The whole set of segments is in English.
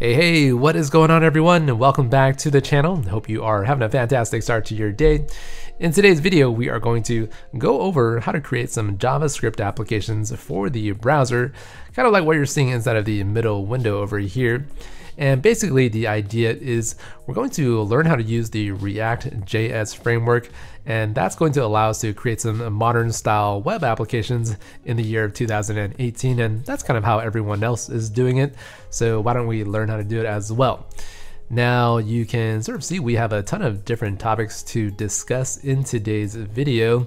Hey, hey, what is going on everyone? Welcome back to the channel. Hope you are having a fantastic start to your day. In today's video, we are going to go over how to create some JavaScript applications for the browser, kind of like what you're seeing inside of the middle window over here. And basically the idea is we're going to learn how to use the React JS framework and that's going to allow us to create some modern style web applications in the year of 2018 and that's kind of how everyone else is doing it. So why don't we learn how to do it as well. Now you can sort of see we have a ton of different topics to discuss in today's video.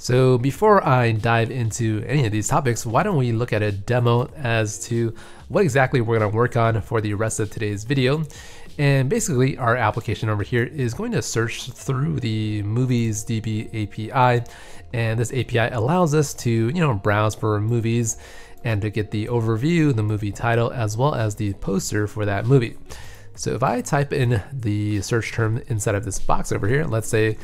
So before I dive into any of these topics, why don't we look at a demo as to what exactly we're to work on for the rest of today's video. And basically our application over here is going to search through the Movies DB API. And this API allows us to, you know, browse for movies and to get the overview, the movie title, as well as the poster for that movie. So if I type in the search term inside of this box over here, let's say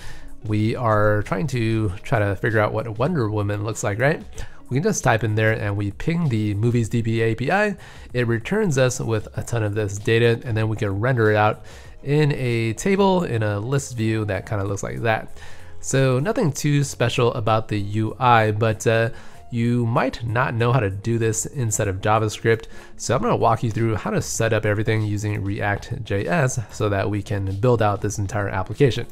we are trying to try to figure out what Wonder Woman looks like, right? We can just type in there and we ping the Movies DB API. It returns us with a ton of this data and then we can render it out in a table in a list view that kind of looks like that. So nothing too special about the UI, but uh, you might not know how to do this inside of JavaScript. So I'm gonna walk you through how to set up everything using React.js so that we can build out this entire application.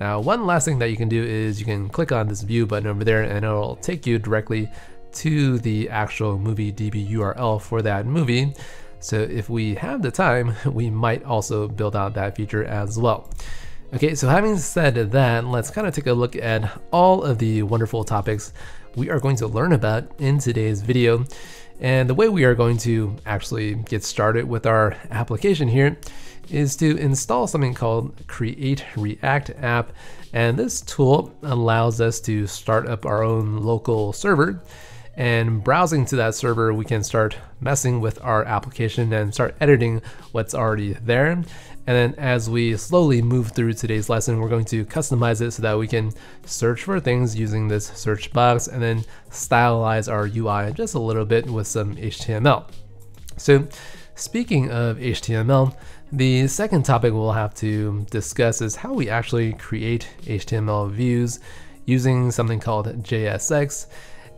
Now, one last thing that you can do is you can click on this view button over there and it'll take you directly to the actual movie DB URL for that movie. So if we have the time, we might also build out that feature as well. Okay, so having said that, let's kind of take a look at all of the wonderful topics we are going to learn about in today's video. And the way we are going to actually get started with our application here is to install something called Create React App. And this tool allows us to start up our own local server. And browsing to that server, we can start messing with our application and start editing what's already there. And then as we slowly move through today's lesson, we're going to customize it so that we can search for things using this search box and then stylize our UI just a little bit with some HTML. So speaking of HTML, the second topic we'll have to discuss is how we actually create HTML views using something called JSX.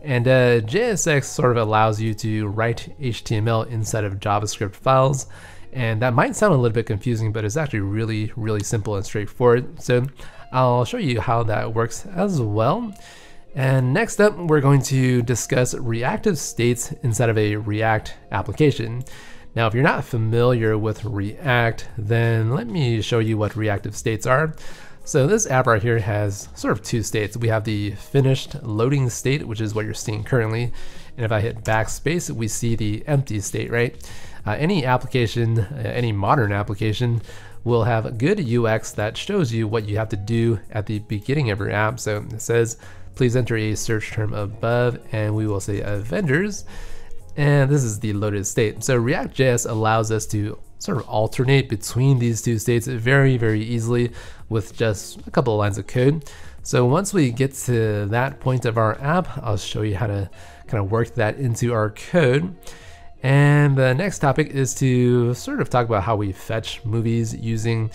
And uh, JSX sort of allows you to write HTML inside of JavaScript files. And that might sound a little bit confusing, but it's actually really, really simple and straightforward. So I'll show you how that works as well. And next up, we're going to discuss reactive states inside of a React application. Now, if you're not familiar with React, then let me show you what reactive states are. So this app right here has sort of two states. We have the finished loading state, which is what you're seeing currently. And if I hit backspace, we see the empty state, right? Uh, any application, uh, any modern application will have a good UX that shows you what you have to do at the beginning of your app. So it says, please enter a search term above, and we will say Avengers. And this is the loaded state. So React.js allows us to sort of alternate between these two states very, very easily with just a couple of lines of code. So once we get to that point of our app, I'll show you how to kind of work that into our code. And the next topic is to sort of talk about how we fetch movies using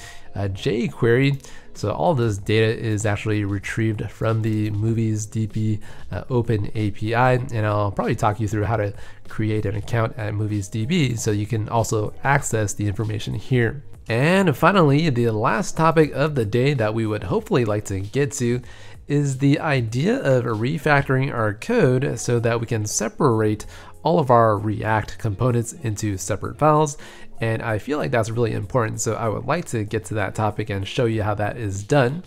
jQuery. So all this data is actually retrieved from the Movies DB uh, Open API, and I'll probably talk you through how to create an account at Movies DB so you can also access the information here. And finally, the last topic of the day that we would hopefully like to get to is the idea of refactoring our code so that we can separate all of our React components into separate files and I feel like that's really important, so I would like to get to that topic and show you how that is done.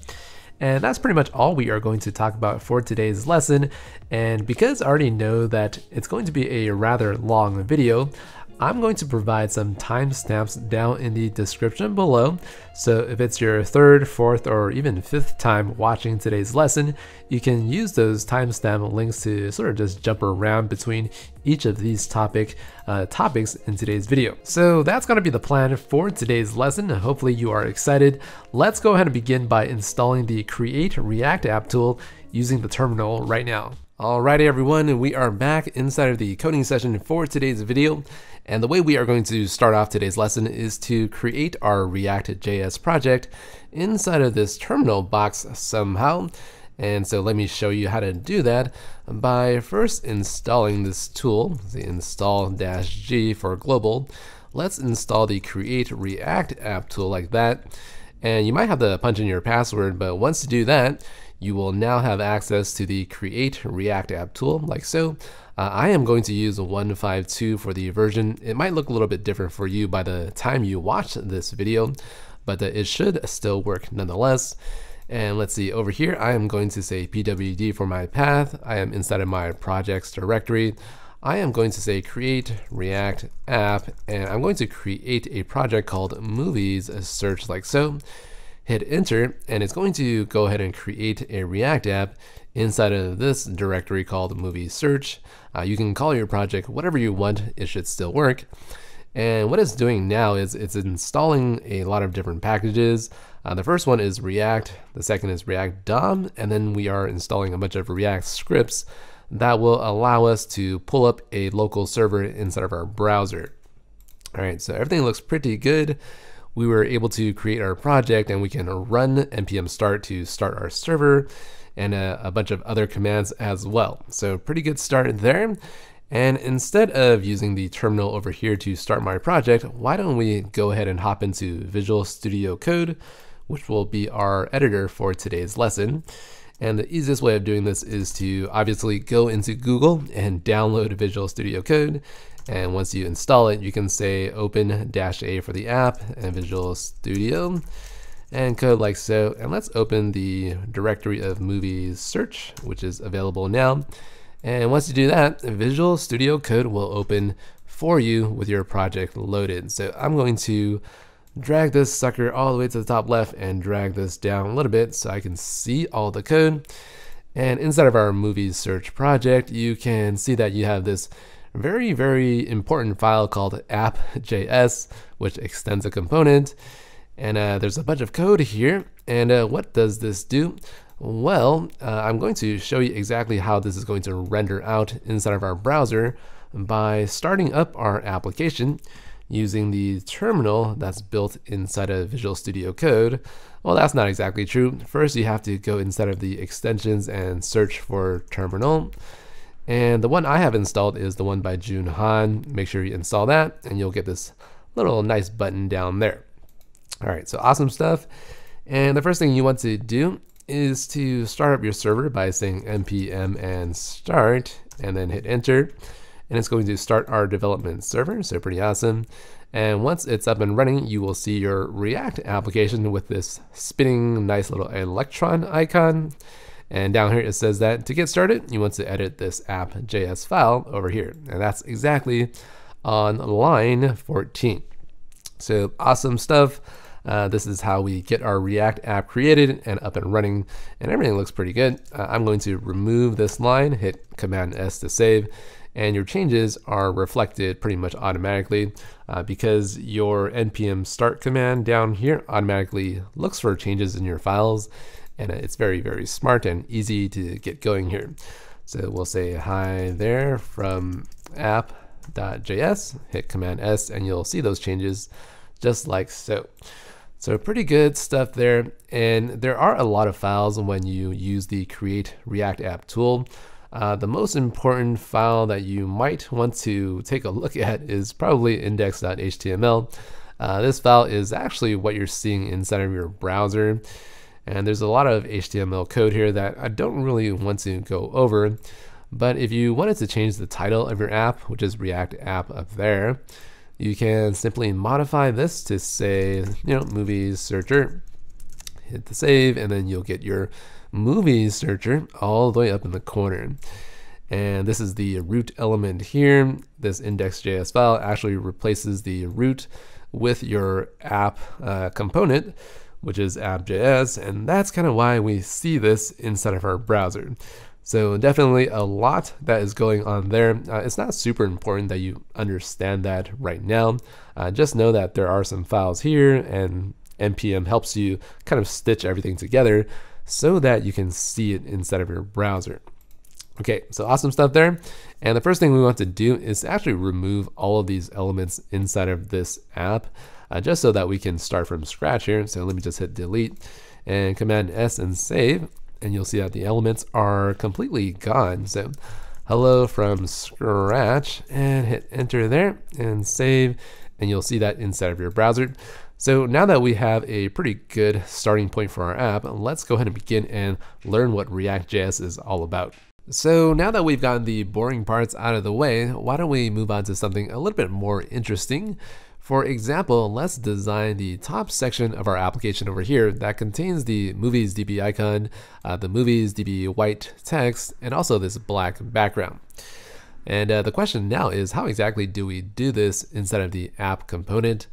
And that's pretty much all we are going to talk about for today's lesson. And because I already know that it's going to be a rather long video, I'm going to provide some timestamps down in the description below. So if it's your third, fourth, or even fifth time watching today's lesson, you can use those timestamp links to sort of just jump around between each of these topic uh, topics in today's video. So that's going to be the plan for today's lesson. Hopefully you are excited. Let's go ahead and begin by installing the Create React App tool using the terminal right now. Alrighty everyone, we are back inside of the coding session for today's video. And the way we are going to start off today's lesson is to create our React.js project inside of this terminal box somehow. And so let me show you how to do that by first installing this tool, the install-g for global. Let's install the create React app tool like that. And you might have to punch in your password, but once you do that, you will now have access to the Create React App tool like so. Uh, I am going to use 152 for the version. It might look a little bit different for you by the time you watch this video, but uh, it should still work nonetheless. And let's see, over here, I am going to say pwd for my path. I am inside of my projects directory. I am going to say create React app, and I'm going to create a project called movies search like so hit enter, and it's going to go ahead and create a React app inside of this directory called movie search. Uh, you can call your project whatever you want, it should still work. And what it's doing now is it's installing a lot of different packages. Uh, the first one is React, the second is React DOM, and then we are installing a bunch of React scripts that will allow us to pull up a local server inside of our browser. All right, so everything looks pretty good we were able to create our project and we can run npm start to start our server and a, a, bunch of other commands as well. So pretty good start there. And instead of using the terminal over here to start my project, why don't we go ahead and hop into Visual Studio Code, which will be our editor for today's lesson. And the easiest way of doing this is to obviously go into Google and download Visual Studio Code. And once you install it, you can say open dash A for the app and Visual Studio and code like so. And let's open the directory of movies search, which is available now. And once you do that, Visual Studio Code will open for you with your project loaded. So I'm going to drag this sucker all the way to the top left and drag this down a little bit so I can see all the code. And inside of our movies search project, you can see that you have this very, very important file called app.js, which extends a component. And uh, there's a bunch of code here. And uh, what does this do? Well, uh, I'm going to show you exactly how this is going to render out inside of our browser by starting up our application using the terminal that's built inside of Visual Studio Code. Well, that's not exactly true. First, you have to go inside of the extensions and search for terminal. And the one I have installed is the one by Jun Han. Make sure you install that and you'll get this little nice button down there. All right, so awesome stuff. And the first thing you want to do is to start up your server by saying npm and start and then hit enter. And it's going to start our development server, so pretty awesome. And once it's up and running, you will see your React application with this spinning nice little electron icon. And down here it says that to get started, you want to edit this app.js file over here. And that's exactly on line 14. So awesome stuff. Uh, this is how we get our React app created and up and running, and everything looks pretty good. Uh, I'm going to remove this line, hit Command S to save, and your changes are reflected pretty much automatically uh, because your npm start command down here automatically looks for changes in your files and it's very, very smart and easy to get going here. So we'll say hi there from app.js, hit Command S, and you'll see those changes just like so. So pretty good stuff there. And there are a lot of files when you use the create React app tool. Uh, the most important file that you might want to take a look at is probably index.html. Uh, this file is actually what you're seeing inside of your browser. And there's a lot of HTML code here that I don't really want to go over. But if you wanted to change the title of your app, which is React app up there, you can simply modify this to say, you know, movies searcher, hit the save, and then you'll get your movies searcher all the way up in the corner. And this is the root element here. This index.js file actually replaces the root with your app uh, component which is app.js, and that's kind of why we see this inside of our browser. So definitely a lot that is going on there. Uh, it's not super important that you understand that right now. Uh, just know that there are some files here and npm helps you kind of stitch everything together so that you can see it inside of your browser. Okay, so awesome stuff there. And the first thing we want to do is actually remove all of these elements inside of this app, uh, just so that we can start from scratch here. So let me just hit delete and Command S and save, and you'll see that the elements are completely gone. So hello from scratch and hit enter there and save, and you'll see that inside of your browser. So now that we have a pretty good starting point for our app, let's go ahead and begin and learn what React.js is all about. So now that we've gotten the boring parts out of the way, why don't we move on to something a little bit more interesting. For example, let's design the top section of our application over here that contains the Movies DB icon, uh, the Movies DB white text, and also this black background. And uh, the question now is how exactly do we do this inside of the app component?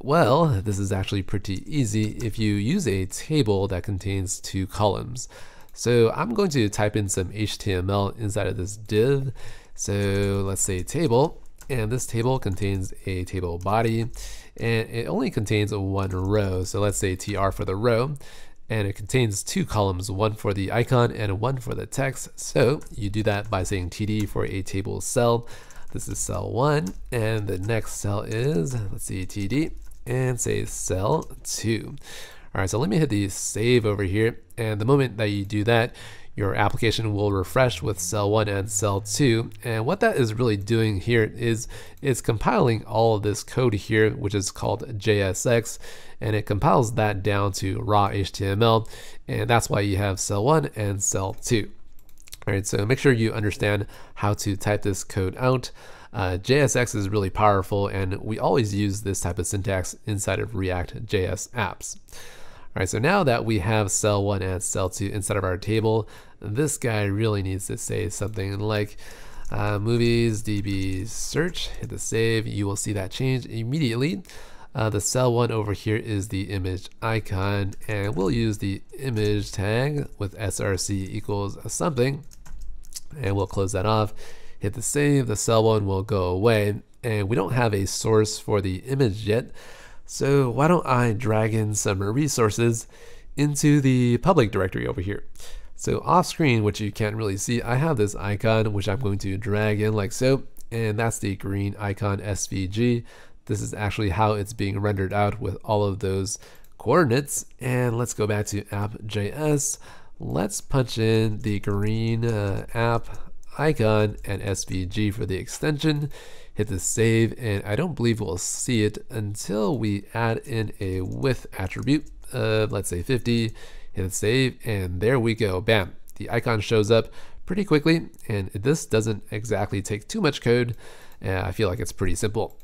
Well, this is actually pretty easy if you use a table that contains two columns. So I'm going to type in some HTML inside of this div. So let's say table, and this table contains a table body, and it only contains one row. So let's say tr for the row, and it contains two columns, one for the icon and one for the text. So you do that by saying td for a table cell. This is cell one, and the next cell is, let's see, td, and say cell two. All right, so let me hit the save over here. And the moment that you do that, your application will refresh with cell 1 and cell 2. And what that is really doing here is it's compiling all of this code here, which is called JSX, and it compiles that down to raw HTML. And that's why you have cell 1 and cell 2. All right, so make sure you understand how to type this code out. Uh, JSX is really powerful, and we always use this type of syntax inside of React JS apps. All right, so now that we have cell one and cell two inside of our table, this guy really needs to say something like uh, movies db search, hit the save, you will see that change immediately. Uh, the cell one over here is the image icon, and we'll use the image tag with src equals something, and we'll close that off. Hit the save, the cell one will go away, and we don't have a source for the image yet, so why don't I drag in some resources into the public directory over here. So off screen, which you can't really see, I have this icon which I'm going to drag in like so, and that's the green icon SVG. This is actually how it's being rendered out with all of those coordinates. And let's go back to app.js. Let's punch in the green uh, app icon and SVG for the extension hit the save, and I don't believe we'll see it until we add in a width attribute of, let's say 50, hit save, and there we go, bam. The icon shows up pretty quickly, and this doesn't exactly take too much code. Uh, I feel like it's pretty simple.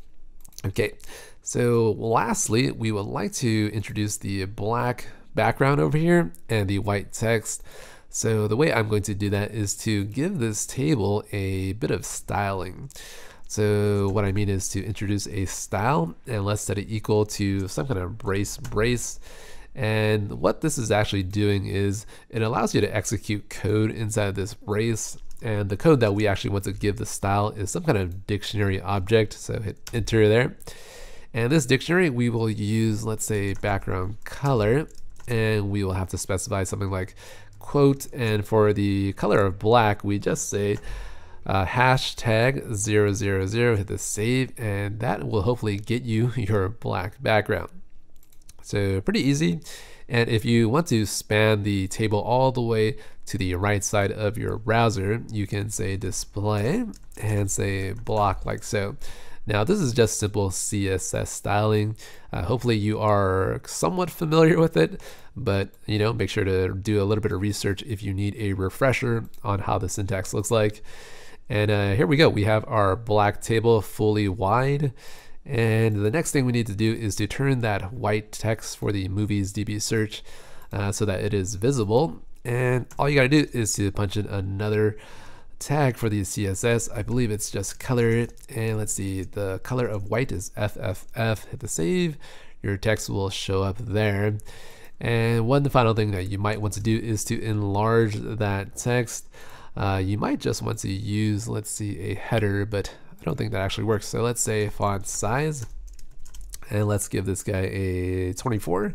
Okay, so lastly, we would like to introduce the black background over here and the white text. So the way I'm going to do that is to give this table a bit of styling. So what I mean is to introduce a style and let's set it equal to some kind of brace brace. And what this is actually doing is it allows you to execute code inside this brace. And the code that we actually want to give the style is some kind of dictionary object. So hit enter there. And this dictionary we will use, let's say background color, and we will have to specify something like quote. And for the color of black, we just say uh, hashtag 000, hit the save, and that will hopefully get you your black background. So pretty easy. And if you want to span the table all the way to the right side of your browser, you can say display and say block like so. Now this is just simple CSS styling. Uh, hopefully you are somewhat familiar with it, but you know, make sure to do a little bit of research if you need a refresher on how the syntax looks like. And uh, here we go. We have our black table fully wide. And the next thing we need to do is to turn that white text for the movies DB search uh, so that it is visible. And all you got to do is to punch in another tag for the CSS. I believe it's just color. And let's see, the color of white is FFF. Hit the save. Your text will show up there. And one final thing that you might want to do is to enlarge that text. Uh, you might just want to use, let's see, a header, but I don't think that actually works. So let's say font size, and let's give this guy a 24,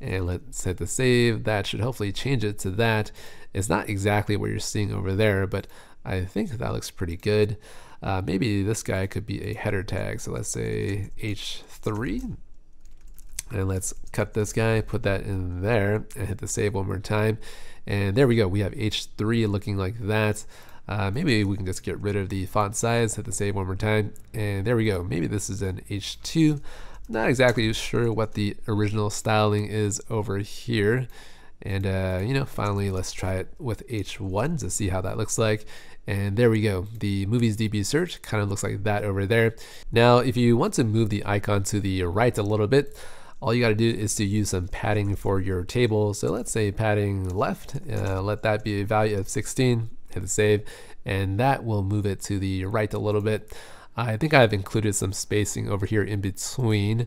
and let's hit the save. That should hopefully change it to that. It's not exactly what you're seeing over there, but I think that looks pretty good. Uh, maybe this guy could be a header tag. So let's say H3. And let's cut this guy, put that in there, and hit the save one more time. And there we go. We have H3 looking like that. Uh, maybe we can just get rid of the font size, hit the save one more time, and there we go. Maybe this is an H2. Not exactly sure what the original styling is over here. And, uh, you know, finally, let's try it with H1 to see how that looks like. And there we go. The Movies DB search kind of looks like that over there. Now, if you want to move the icon to the right a little bit, all you got to do is to use some padding for your table. So let's say padding left, uh, let that be a value of 16, hit the save, and that will move it to the right a little bit. I think I've included some spacing over here in between.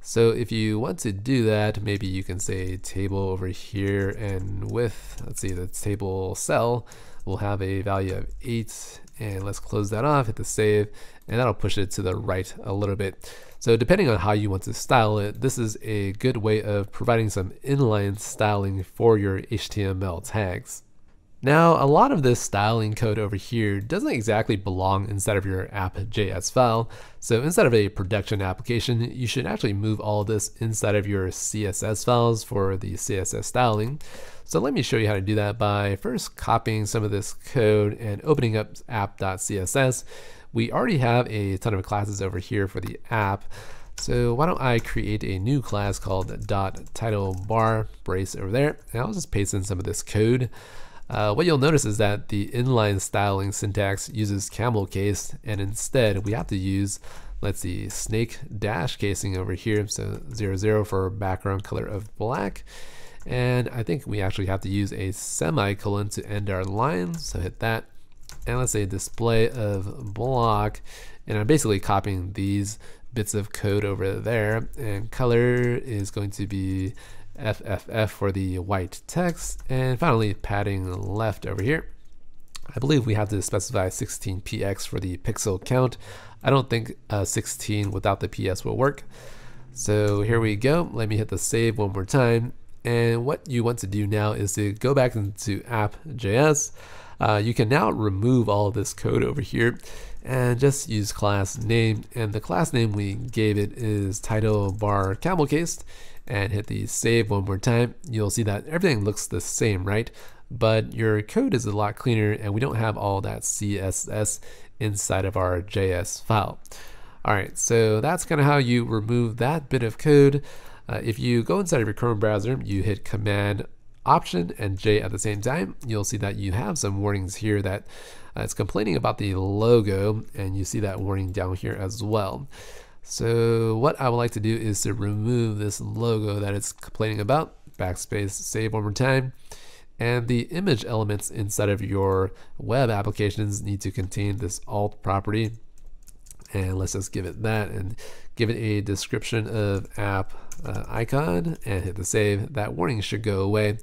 So if you want to do that, maybe you can say table over here and with, let's see, the table cell will have a value of 8 and let's close that off, hit the save, and that'll push it to the right a little bit. So depending on how you want to style it, this is a good way of providing some inline styling for your HTML tags. Now, a lot of this styling code over here doesn't exactly belong inside of your app.js file. So instead of a production application, you should actually move all this inside of your CSS files for the CSS styling. So let me show you how to do that by first copying some of this code and opening up app.css. We already have a ton of classes over here for the app. So why don't I create a new class called dot title bar brace over there, and I'll just paste in some of this code. Uh, what you'll notice is that the inline styling syntax uses camel case, and instead we have to use, let's see, snake dash casing over here. So 00 for background color of black. And I think we actually have to use a semicolon to end our line. So hit that. And let's say display of block. And I'm basically copying these bits of code over there. And color is going to be FFF for the white text, and finally padding left over here. I believe we have to specify 16px for the pixel count. I don't think uh, 16 without the ps will work. So here we go. Let me hit the save one more time. And what you want to do now is to go back into app.js. Uh, you can now remove all this code over here and just use class name. And the class name we gave it is title bar camel cased and hit the save one more time, you'll see that everything looks the same, right? But your code is a lot cleaner and we don't have all that CSS inside of our JS file. All right, so that's kind of how you remove that bit of code. Uh, if you go inside of your Chrome browser, you hit Command Option and J at the same time, you'll see that you have some warnings here that uh, it's complaining about the logo, and you see that warning down here as well. So what I would like to do is to remove this logo that it's complaining about, backspace, save one more time, and the image elements inside of your web applications need to contain this alt property. And let's just give it that and give it a description of app uh, icon and hit the save. That warning should go away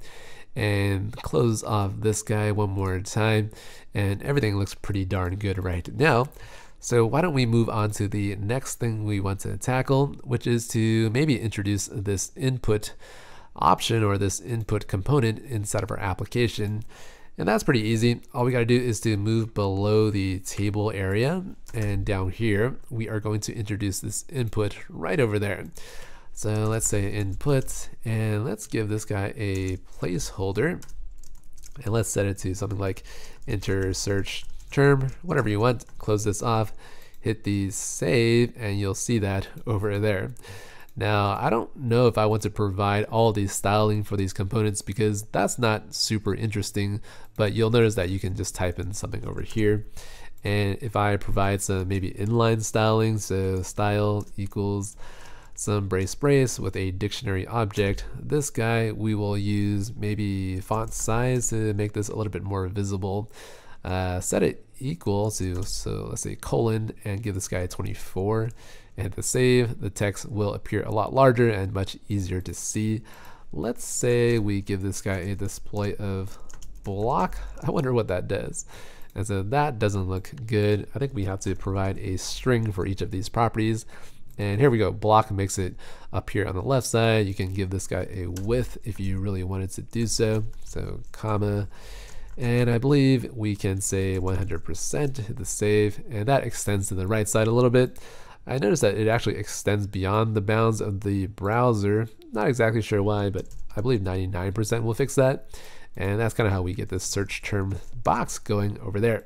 and close off this guy one more time and everything looks pretty darn good right now. So why don't we move on to the next thing we want to tackle, which is to maybe introduce this input option or this input component inside of our application. And that's pretty easy. All we got to do is to move below the table area and down here, we are going to introduce this input right over there. So let's say input and let's give this guy a placeholder and let's set it to something like enter search term, whatever you want, close this off, hit the save, and you'll see that over there. Now, I don't know if I want to provide all these styling for these components because that's not super interesting, but you'll notice that you can just type in something over here. And if I provide some maybe inline styling, so style equals some brace brace with a dictionary object, this guy we will use maybe font size to make this a little bit more visible. Uh, set it equal to, so let's say colon, and give this guy 24. And hit the save, the text will appear a lot larger and much easier to see. Let's say we give this guy a display of block. I wonder what that does. And so that doesn't look good. I think we have to provide a string for each of these properties. And here we go, block makes it appear on the left side. You can give this guy a width if you really wanted to do so. So comma, And I believe we can say 100%, hit the save, and that extends to the right side a little bit. I noticed that it actually extends beyond the bounds of the browser. Not exactly sure why, but I believe 99% will fix that. And that's kind of how we get this search term box going over there.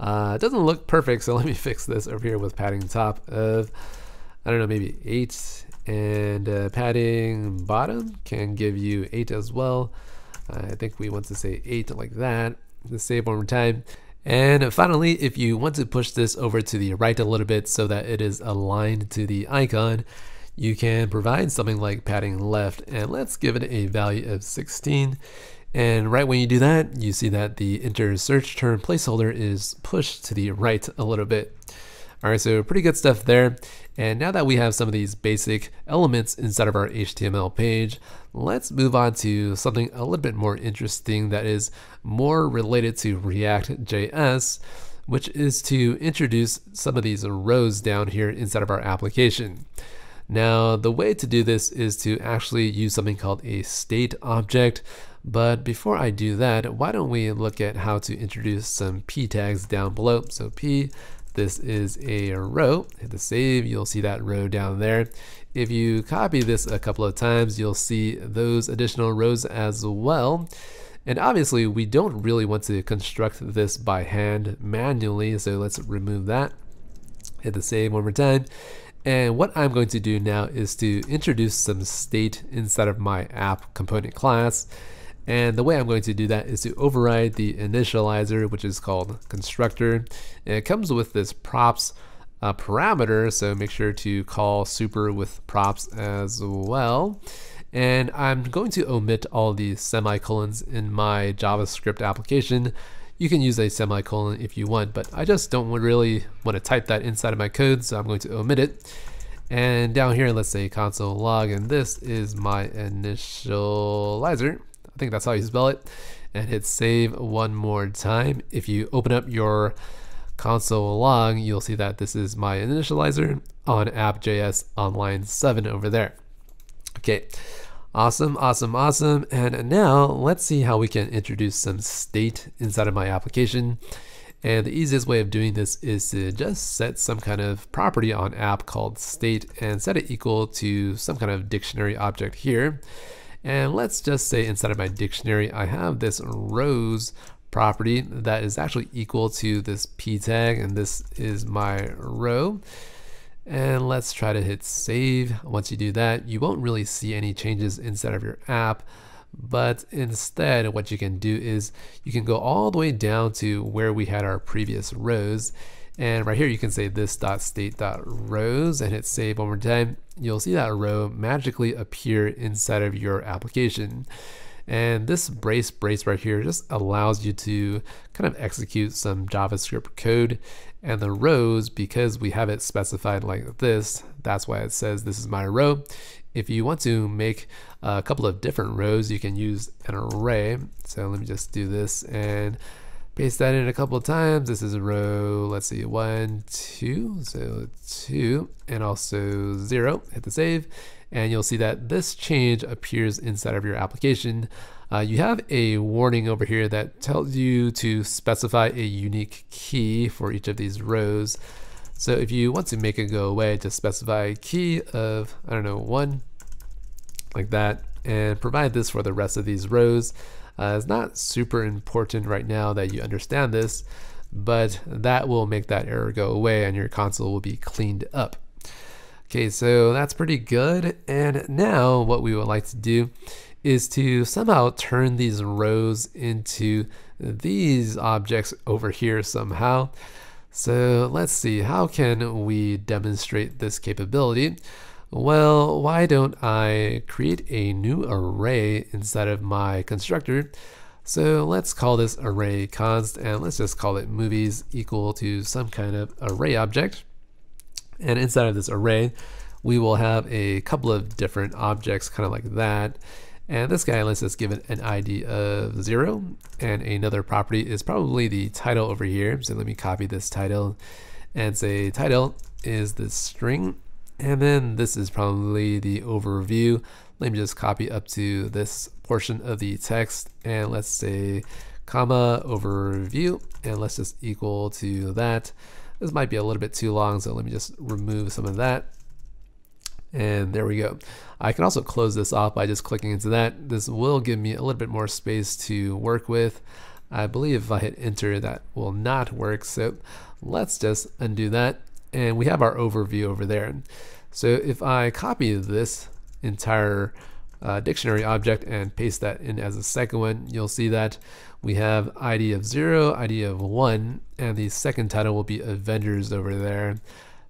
Uh, it doesn't look perfect, so let me fix this over here with padding top of, I don't know, maybe 8. And uh, padding bottom can give you 8 as well. I think we want to say 8 like that. Let's save one more time. And finally, if you want to push this over to the right a little bit so that it is aligned to the icon, you can provide something like padding left and let's give it a value of 16 and right when you do that you see that the enter search term placeholder is pushed to the right a little bit Alright, so pretty good stuff there. And now that we have some of these basic elements inside of our HTML page, let's move on to something a little bit more interesting that is more related to React.js, which is to introduce some of these rows down here inside of our application. Now, the way to do this is to actually use something called a state object. But before I do that, why don't we look at how to introduce some p tags down below. So p, this is a row. Hit the save, you'll see that row down there. If you copy this a couple of times, you'll see those additional rows as well. And obviously, we don't really want to construct this by hand manually, so let's remove that. Hit the save one more time. And what I'm going to do now is to introduce some state inside of my app component class. And the way I'm going to do that is to override the initializer, which is called constructor. And it comes with this props uh, parameter, so make sure to call super with props as well. And I'm going to omit all the semicolons in my JavaScript application. You can use a semicolon if you want, but I just don't really want to type that inside of my code, so I'm going to omit it. And down here, let's say console log, and this is my initializer. I think that's how you spell it. And hit save one more time. If you open up your console log, you'll see that this is my initializer on app.js on line 7 over there. Okay, Awesome, awesome, awesome. And now let's see how we can introduce some state inside of my application. And the easiest way of doing this is to just set some kind of property on app called state and set it equal to some kind of dictionary object here. And let's just say inside of my dictionary, I have this rows property that is actually equal to this p tag, and this is my row. And let's try to hit save. Once you do that, you won't really see any changes inside of your app. But instead, what you can do is you can go all the way down to where we had our previous rows. And right here, you can say this dot state dot rows and hit save one more time. You'll see that row magically appear inside of your application. And this brace brace right here just allows you to kind of execute some JavaScript code. And the rows, because we have it specified like this, that's why it says this is my row. If you want to make a couple of different rows, you can use an array. So let me just do this and paste that in a couple of times. This is a row, let's see, one, two, so two, and also zero. Hit the save and you'll see that this change appears inside of your application. Uh, you have a warning over here that tells you to specify a unique key for each of these rows. So if you want to make it go away, just specify a key of, I don't know, one, like that, and provide this for the rest of these rows. Uh, it's not super important right now that you understand this, but that will make that error go away and your console will be cleaned up. Okay, so that's pretty good. And now what we would like to do is to somehow turn these rows into these objects over here somehow. So let's see, how can we demonstrate this capability? Well, why don't I create a new array inside of my constructor? So let's call this array const and let's just call it movies equal to some kind of array object. And inside of this array, we will have a couple of different objects kind of like that. And this guy, let's just give it an ID of zero. And another property is probably the title over here. So let me copy this title and say title is the string. And then this is probably the overview. Let me just copy up to this portion of the text and let's say comma overview and let's just equal to that. This might be a little bit too long, so let me just remove some of that. And there we go. I can also close this off by just clicking into that. This will give me a little bit more space to work with. I believe if I hit enter, that will not work. So let's just undo that. And we have our overview over there. So if I copy this entire uh, dictionary object and paste that in as a second one, you'll see that we have ID of zero, ID of one, and the second title will be Avengers over there.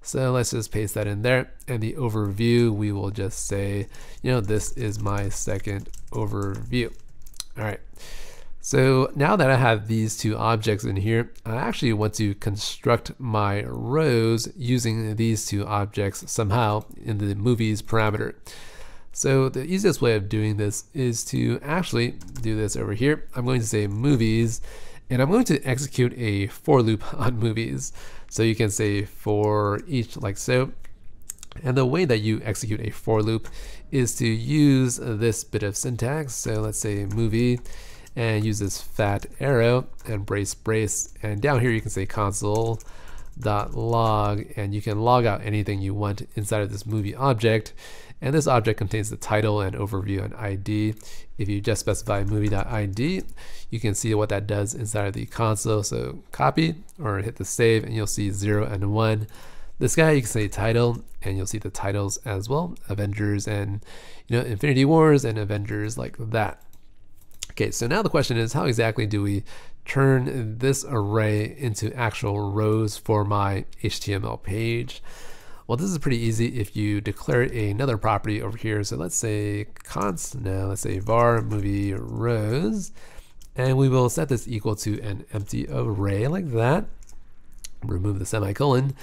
So let's just paste that in there. And the overview, we will just say, you know, this is my second overview. All right. So now that I have these two objects in here, I actually want to construct my rows using these two objects somehow in the movies parameter. So the easiest way of doing this is to actually do this over here. I'm going to say movies, and I'm going to execute a for loop on movies. So you can say for each like so. And the way that you execute a for loop is to use this bit of syntax. So let's say movie and use this fat arrow and brace brace. And down here you can say console dot log and you can log out anything you want inside of this movie object and this object contains the title and overview and ID. If you just specify movie.id, you can see what that does inside of the console. So copy or hit the save and you'll see zero and one. This guy, you can say title and you'll see the titles as well, Avengers and you know Infinity Wars and Avengers like that. Okay, so now the question is how exactly do we turn this array into actual rows for my HTML page? Well, this is pretty easy if you declare another property over here. So let's say const now, let's say var movie rows, and we will set this equal to an empty array like that. Remove the semicolon.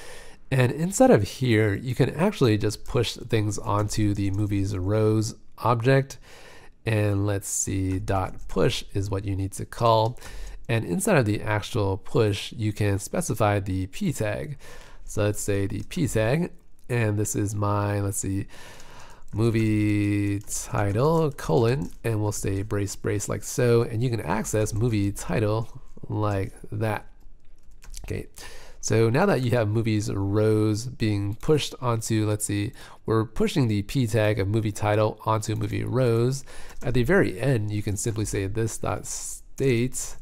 And inside of here, you can actually just push things onto the movies rows object. And let's see, dot push is what you need to call. And inside of the actual push, you can specify the p tag. So let's say the p tag, and this is my, let's see, movie title, colon, and we'll say brace brace like so, and you can access movie title like that. Okay, so now that you have movies rows being pushed onto, let's see, we're pushing the p tag of movie title onto movie rows. At the very end, you can simply say this dot state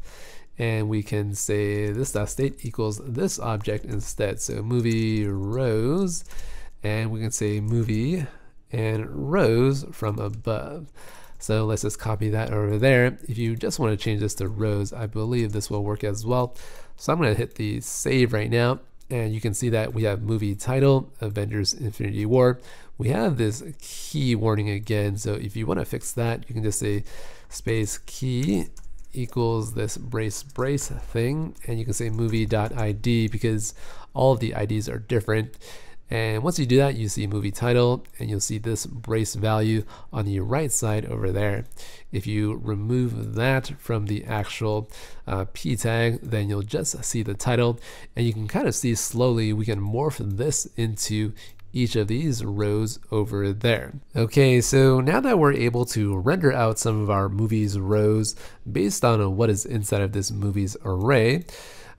and we can say this dot state equals this object instead. So movie rows, and we can say movie and rows from above. So let's just copy that over there. If you just want to change this to rows, I believe this will work as well. So I'm going to hit the save right now. And you can see that we have movie title, Avengers Infinity War. We have this key warning again. So if you want to fix that, you can just say space key equals this brace brace thing. And you can say movie.id because all of the IDs are different. And once you do that you see movie title and you'll see this brace value on the right side over there. If you remove that from the actual uh, p tag then you'll just see the title and you can kind of see slowly we can morph this into each of these rows over there. Okay, so now that we're able to render out some of our movies rows based on what is inside of this movies array,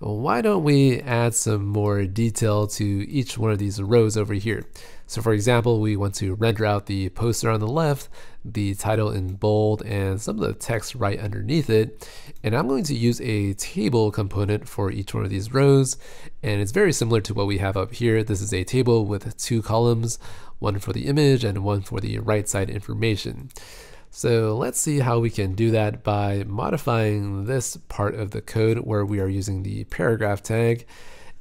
why don't we add some more detail to each one of these rows over here? So for example, we want to render out the poster on the left, the title in bold, and some of the text right underneath it. And I'm going to use a table component for each one of these rows. And it's very similar to what we have up here. This is a table with two columns, one for the image and one for the right side information. So let's see how we can do that by modifying this part of the code where we are using the paragraph tag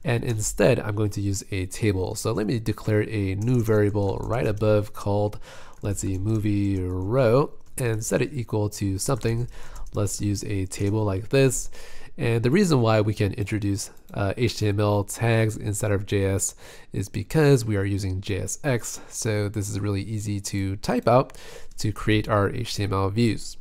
and instead I'm going to use a table. So let me declare a new variable right above called, let's see, movie row and set it equal to something. Let's use a table like this. And the reason why we can introduce uh, HTML tags instead of JS is because we are using JSX. So this is really easy to type out to create our HTML views.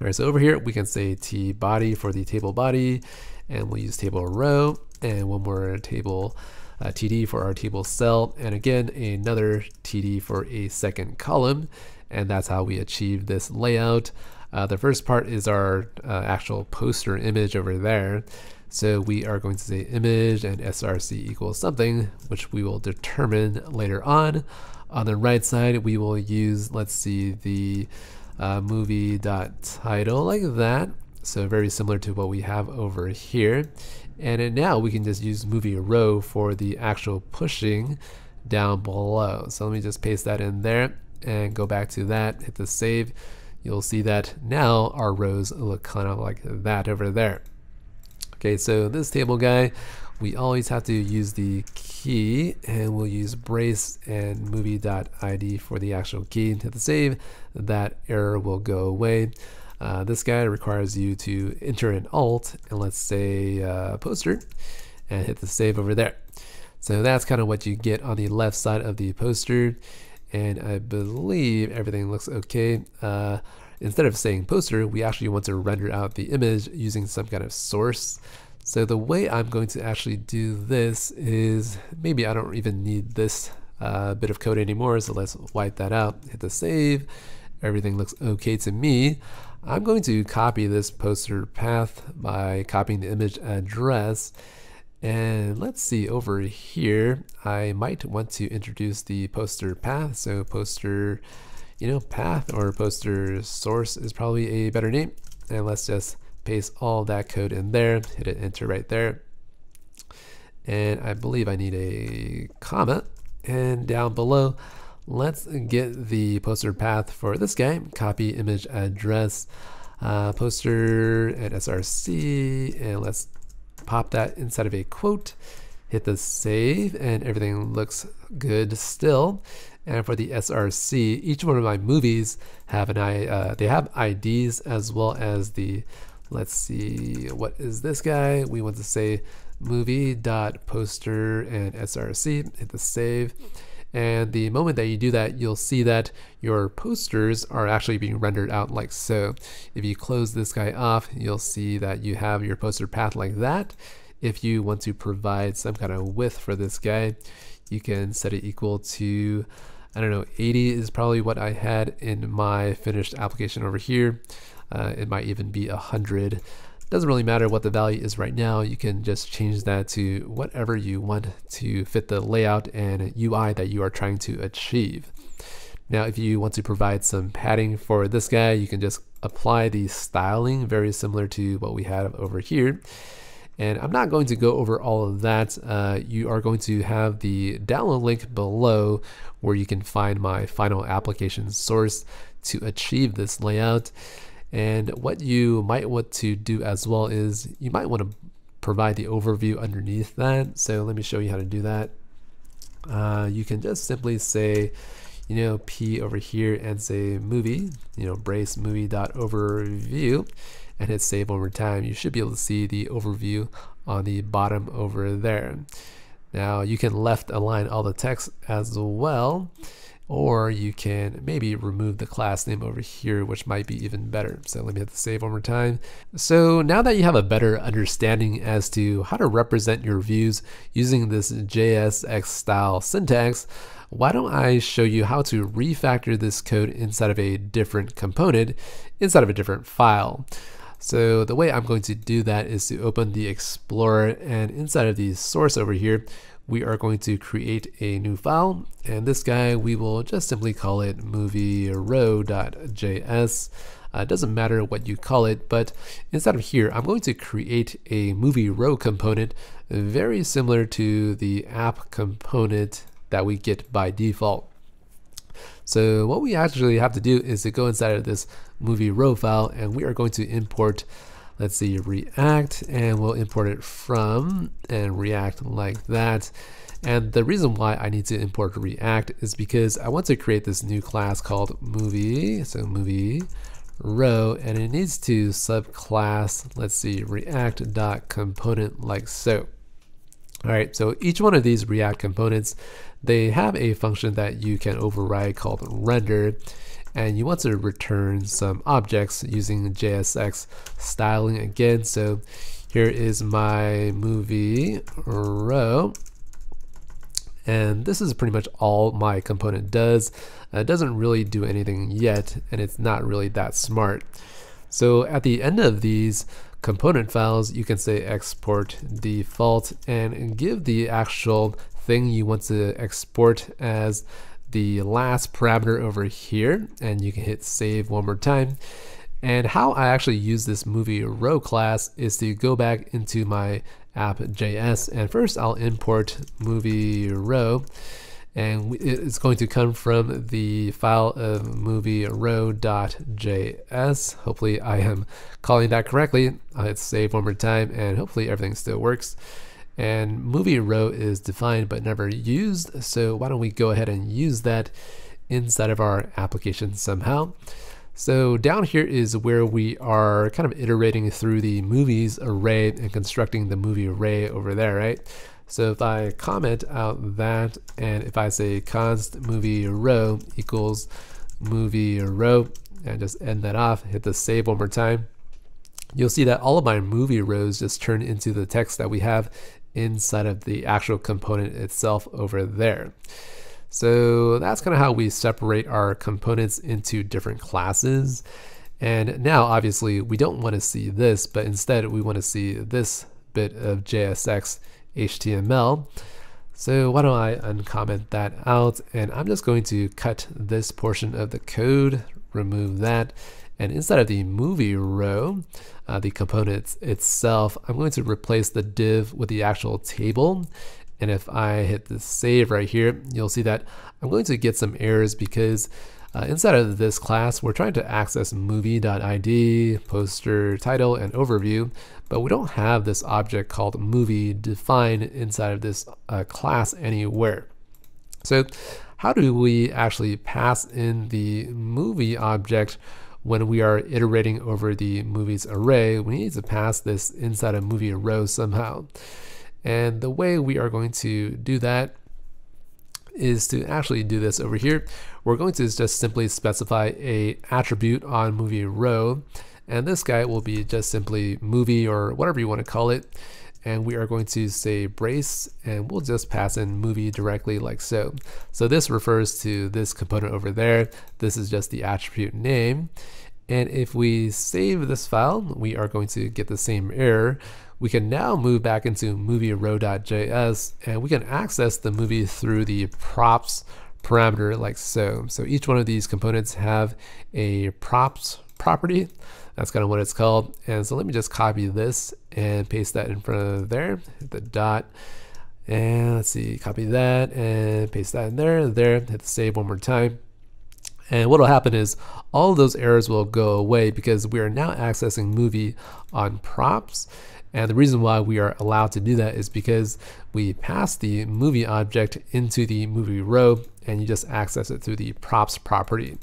All right, so over here we can say t body for the table body, and we'll use table row and one more table uh, TD for our table cell, and again another TD for a second column. and that's how we achieve this layout. Uh, the first part is our uh, actual poster image over there. So we are going to say image and src equals something, which we will determine later on. On the right side, we will use, let's see, the uh, movie dot title like that. So very similar to what we have over here. And now we can just use movie row for the actual pushing down below. So let me just paste that in there and go back to that, hit the save. You'll see that now our rows look kind of like that over there. Okay, so this table guy, we always have to use the key and we'll use brace and movie.id for the actual key. Hit the save, that error will go away. Uh, this guy requires you to enter an alt and let's say uh, poster and hit the save over there. So that's kind of what you get on the left side of the poster. And I believe everything looks okay. Uh, instead of saying poster, we actually want to render out the image using some kind of source. So the way I'm going to actually do this is maybe I don't even need this uh, bit of code anymore. So let's wipe that out, hit the save. Everything looks okay to me. I'm going to copy this poster path by copying the image address. And let's see over here, I might want to introduce the poster path. So poster, you know, path or poster source is probably a better name. And let's just paste all that code in there, hit it enter right there. And I believe I need a comma. And down below, Let's get the poster path for this guy. Copy image address, uh, poster and src, and let's pop that inside of a quote. Hit the save, and everything looks good still. And for the src, each one of my movies have an I. Uh, they have IDs as well as the. Let's see, what is this guy? We want to say movie dot poster and src. Hit the save and the moment that you do that, you'll see that your posters are actually being rendered out like so. If you close this guy off, you'll see that you have your poster path like that. If you want to provide some kind of width for this guy, you can set it equal to, I don't know, 80 is probably what I had in my finished application over here. Uh, it might even be 100. Doesn't really matter what the value is right now. You can just change that to whatever you want to fit the layout and UI that you are trying to achieve. Now, if you want to provide some padding for this guy, you can just apply the styling very similar to what we have over here. And I'm not going to go over all of that. Uh, you are going to have the download link below where you can find my final application source to achieve this layout. And what you might want to do as well is you might want to provide the overview underneath that. So let me show you how to do that. Uh, you can just simply say, you know, P over here and say movie, you know, brace movie dot overview and hit save over time. You should be able to see the overview on the bottom over there. Now you can left align all the text as well or you can maybe remove the class name over here, which might be even better. So let me hit the save one more time. So now that you have a better understanding as to how to represent your views using this JSX style syntax, why don't I show you how to refactor this code inside of a different component, inside of a different file. So the way I'm going to do that is to open the Explorer and inside of the source over here, we are going to create a new file and this guy we will just simply call it movie row.js uh, it doesn't matter what you call it but inside of here I'm going to create a movie row component very similar to the app component that we get by default. So what we actually have to do is to go inside of this movie row file and we are going to import let's see React and we'll import it from and React like that. And the reason why I need to import React is because I want to create this new class called movie, so movie row, and it needs to subclass, let's see, react.component like so. All right, so each one of these React components, they have a function that you can override called render and you want to return some objects using JSX styling again. So here is my movie row And this is pretty much all my component does. Uh, it doesn't really do anything yet, and it's not really that smart. So at the end of these component files, you can say export default and give the actual thing you want to export as the last parameter over here, and you can hit save one more time. And how I actually use this movie row class is to go back into my app.js and first I'll import movie row and it's going to come from the file of movie row.js. Hopefully I am calling that correctly. I'll hit save one more time and hopefully everything still works. And movie row is defined but never used. So why don't we go ahead and use that inside of our application somehow. So down here is where we are kind of iterating through the movies array and constructing the movie array over there, right? So if I comment out that, and if I say const movie row equals movie row, and just end that off, hit the save one more time, you'll see that all of my movie rows just turn into the text that we have inside of the actual component itself over there. So that's kind of how we separate our components into different classes. And now obviously we don't want to see this, but instead we want to see this bit of JSX HTML. So why don't I uncomment that out and I'm just going to cut this portion of the code, remove that, and inside of the movie row, uh, the component itself, I'm going to replace the div with the actual table. And if I hit the save right here, you'll see that I'm going to get some errors because uh, inside of this class, we're trying to access movie.id, poster title, and overview, but we don't have this object called movie defined inside of this uh, class anywhere. So how do we actually pass in the movie object when we are iterating over the movies array? We need to pass this inside a movie row somehow. And the way we are going to do that is to actually do this over here. We're going to just simply specify a attribute on movie row and this guy will be just simply movie or whatever you want to call it and we are going to say brace and we'll just pass in movie directly like so. So this refers to this component over there. This is just the attribute name. And if we save this file, we are going to get the same error. We can now move back into movie row.js and we can access the movie through the props parameter like so. So each one of these components have a props property. That's kind of what it's called. And so let me just copy this and paste that in front of there, hit the dot. And let's see, copy that and paste that in there, there, hit save one more time. And what will happen is all of those errors will go away because we are now accessing movie on props. And the reason why we are allowed to do that is because we pass the movie object into the movie row and you just access it through the props property.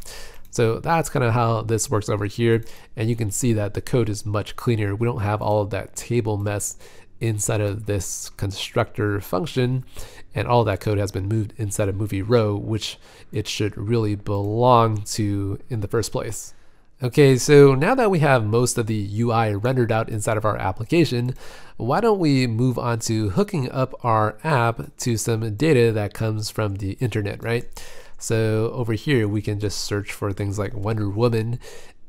So that's kind of how this works over here. And you can see that the code is much cleaner. We don't have all of that table mess inside of this constructor function. And all that code has been moved inside of movie row, which it should really belong to in the first place. Okay, so now that we have most of the UI rendered out inside of our application, why don't we move on to hooking up our app to some data that comes from the internet, right? So over here, we can just search for things like Wonder Woman.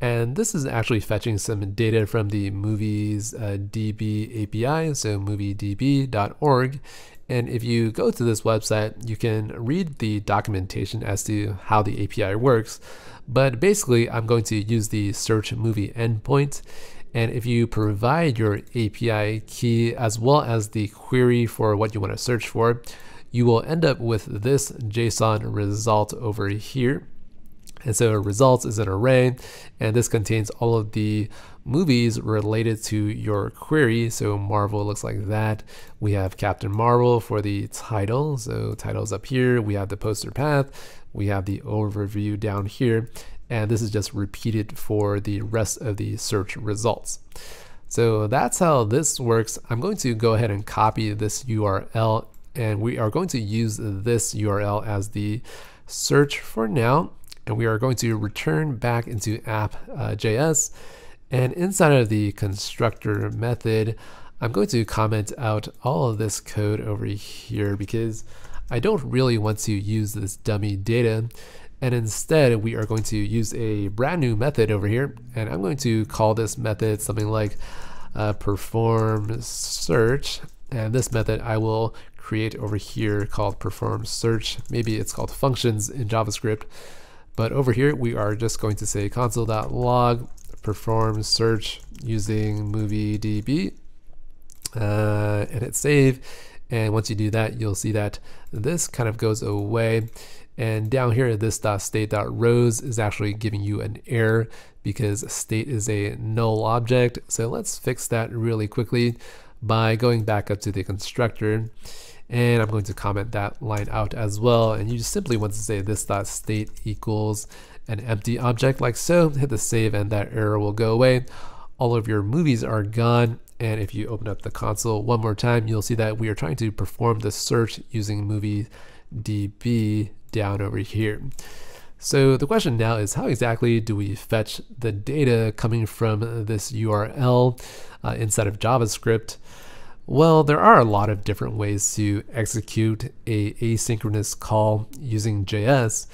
And this is actually fetching some data from the movies uh, DB API, so moviedb.org. And if you go to this website, you can read the documentation as to how the API works. But basically, I'm going to use the search movie endpoint. And if you provide your API key as well as the query for what you want to search for, you will end up with this JSON result over here. And so results is an array, and this contains all of the movies related to your query. So Marvel looks like that. We have Captain Marvel for the title. So title's up here. We have the poster path. We have the overview down here. And this is just repeated for the rest of the search results. So that's how this works. I'm going to go ahead and copy this URL and we are going to use this URL as the search for now and we are going to return back into app.js uh, and inside of the constructor method I'm going to comment out all of this code over here because I don't really want to use this dummy data. And instead, we are going to use a brand new method over here. And I'm going to call this method something like uh, perform search. And this method I will create over here called perform search. Maybe it's called functions in JavaScript. But over here, we are just going to say console.log perform search using MovieDB uh, and hit save. And once you do that, you'll see that this kind of goes away. And down here, this .state.rows is actually giving you an error because state is a null object. So let's fix that really quickly by going back up to the constructor. And I'm going to comment that line out as well. And you just simply want to say this .state equals an empty object like so. Hit the save and that error will go away. All of your movies are gone and if you open up the console one more time, you'll see that we are trying to perform the search using MovieDB down over here. So the question now is how exactly do we fetch the data coming from this URL uh, inside of JavaScript? Well, there are a lot of different ways to execute a asynchronous call using JS.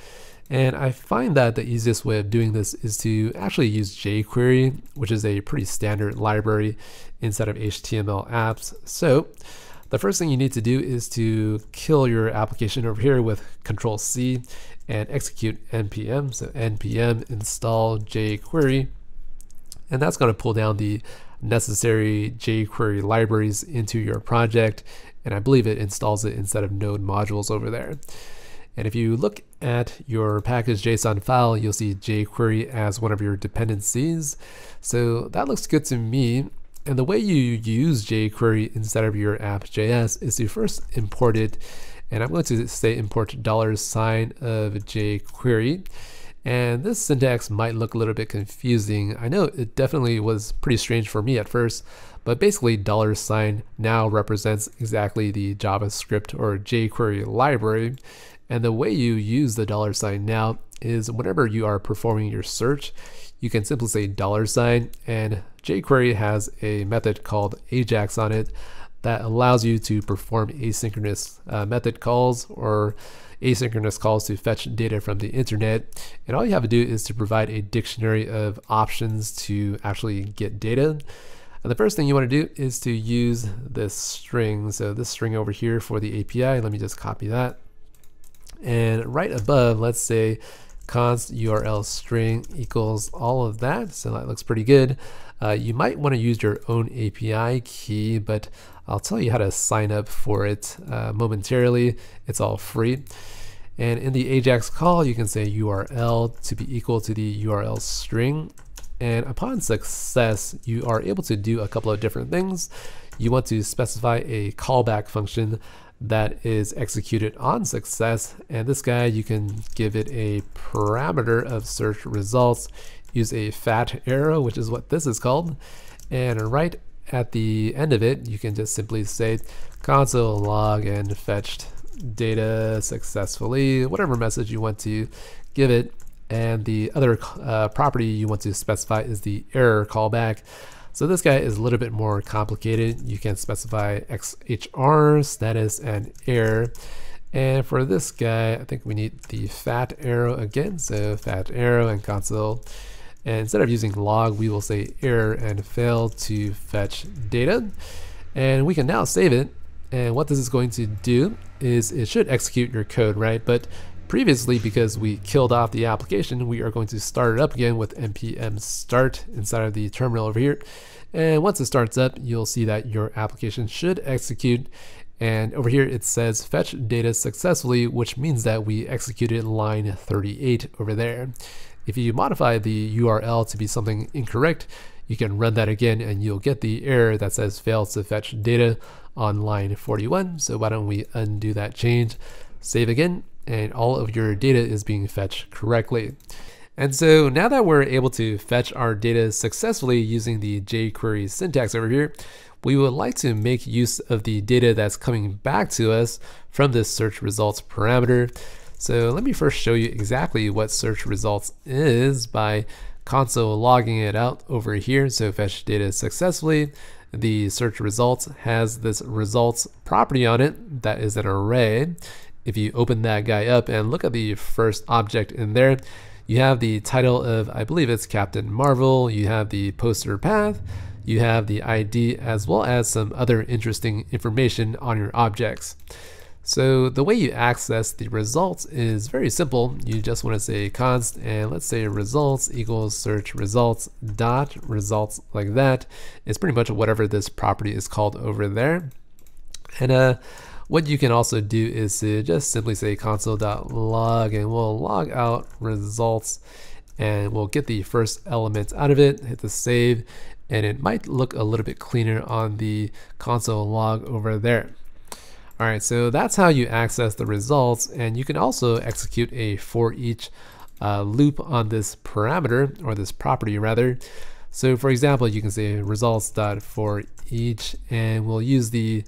And I find that the easiest way of doing this is to actually use jQuery, which is a pretty standard library inside of HTML apps. So the first thing you need to do is to kill your application over here with Control C and execute npm. So npm install jQuery. And that's going to pull down the necessary jQuery libraries into your project. And I believe it installs it instead of node modules over there. And if you look at your package.json file, you'll see jQuery as one of your dependencies. So that looks good to me. And the way you use jQuery instead of your app.js is to first import it. And I'm going to say import dollar sign of jQuery. And this syntax might look a little bit confusing. I know it definitely was pretty strange for me at first, but basically dollar sign now represents exactly the JavaScript or jQuery library. And the way you use the dollar sign now is whenever you are performing your search, you can simply say dollar sign and jQuery has a method called Ajax on it that allows you to perform asynchronous uh, method calls or asynchronous calls to fetch data from the internet. And all you have to do is to provide a dictionary of options to actually get data. And the first thing you want to do is to use this string. So this string over here for the API, let me just copy that. And right above, let's say const URL string equals all of that. So that looks pretty good. Uh, you might want to use your own API key, but I'll tell you how to sign up for it uh, momentarily. It's all free. And in the Ajax call, you can say URL to be equal to the URL string. And upon success, you are able to do a couple of different things. You want to specify a callback function that is executed on success. And this guy, you can give it a parameter of search results, use a fat arrow, which is what this is called. And right at the end of it, you can just simply say console log and fetched data successfully, whatever message you want to give it. And the other uh, property you want to specify is the error callback. So this guy is a little bit more complicated. You can specify XHR status and error. And for this guy, I think we need the fat arrow again. So fat arrow and console. And instead of using log, we will say error and fail to fetch data. And we can now save it. And what this is going to do is it should execute your code, right? But Previously, because we killed off the application, we are going to start it up again with npm start inside of the terminal over here. And once it starts up, you'll see that your application should execute. And over here it says fetch data successfully, which means that we executed line 38 over there. If you modify the URL to be something incorrect, you can run that again and you'll get the error that says fails to fetch data on line 41. So why don't we undo that change, save again, and all of your data is being fetched correctly. And so now that we're able to fetch our data successfully using the jQuery syntax over here, we would like to make use of the data that's coming back to us from this search results parameter. So let me first show you exactly what search results is by console logging it out over here. So fetch data successfully. The search results has this results property on it that is an array if you open that guy up and look at the first object in there, you have the title of, I believe it's Captain Marvel, you have the poster path, you have the ID, as well as some other interesting information on your objects. So the way you access the results is very simple. You just want to say const and let's say results equals search results dot results like that. It's pretty much whatever this property is called over there. And uh, what you can also do is to just simply say console.log and we'll log out results and we'll get the first element out of it, hit the save, and it might look a little bit cleaner on the console log over there. All right, so that's how you access the results, and you can also execute a for each uh, loop on this parameter, or this property rather. So for example, you can say results dot for each, and we'll use the,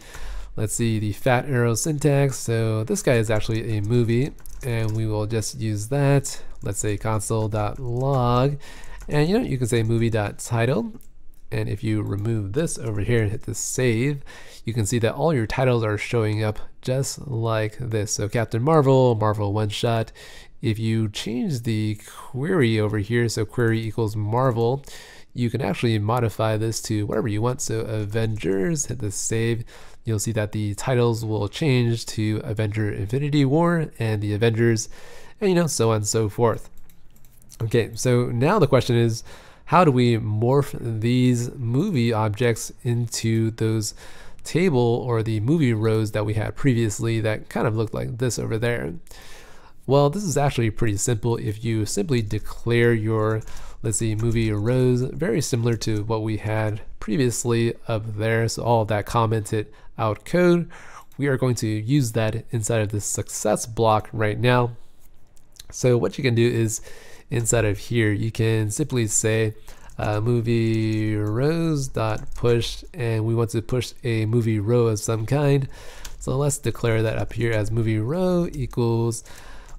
let's see, the fat arrow syntax. So this guy is actually a movie, and we will just use that. Let's say console dot log, and you know you can say movie dot title, and if you remove this over here and hit the save, you can see that all your titles are showing up just like this. So Captain Marvel, Marvel One Shot. If you change the query over here, so query equals Marvel, you can actually modify this to whatever you want. So Avengers, hit the save. You'll see that the titles will change to Avenger Infinity War and the Avengers, and you know, so on and so forth. Okay, so now the question is, how do we morph these movie objects into those table or the movie rows that we had previously that kind of looked like this over there? Well, this is actually pretty simple if you simply declare your, let's see, movie rows, very similar to what we had previously up there. So all of that commented out code, we are going to use that inside of the success block right now. So what you can do is inside of here, you can simply say uh, movie rows dot push, and we want to push a movie row of some kind. So let's declare that up here as movie row equals,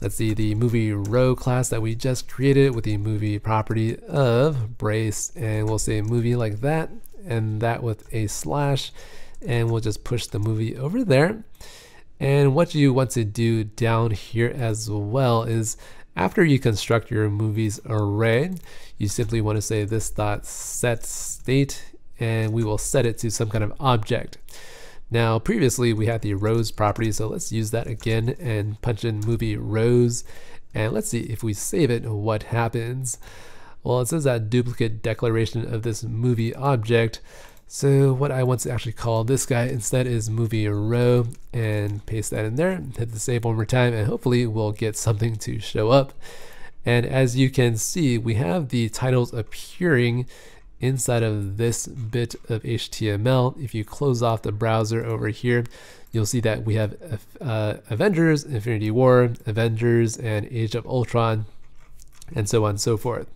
let's see, the movie row class that we just created with the movie property of brace, and we'll say movie like that, and that with a slash, and we'll just push the movie over there. And what you want to do down here as well is after you construct your movies array, you simply want to say this dot set state and we will set it to some kind of object. Now previously we had the rows property so let's use that again and punch in movie rows and let's see if we save it what happens. Well it says that duplicate declaration of this movie object so what I want to actually call this guy instead is movie row and paste that in there, hit the save one more time and hopefully we'll get something to show up. And as you can see, we have the titles appearing inside of this bit of HTML. If you close off the browser over here, you'll see that we have uh, Avengers, Infinity War, Avengers, and Age of Ultron, and so on and so forth.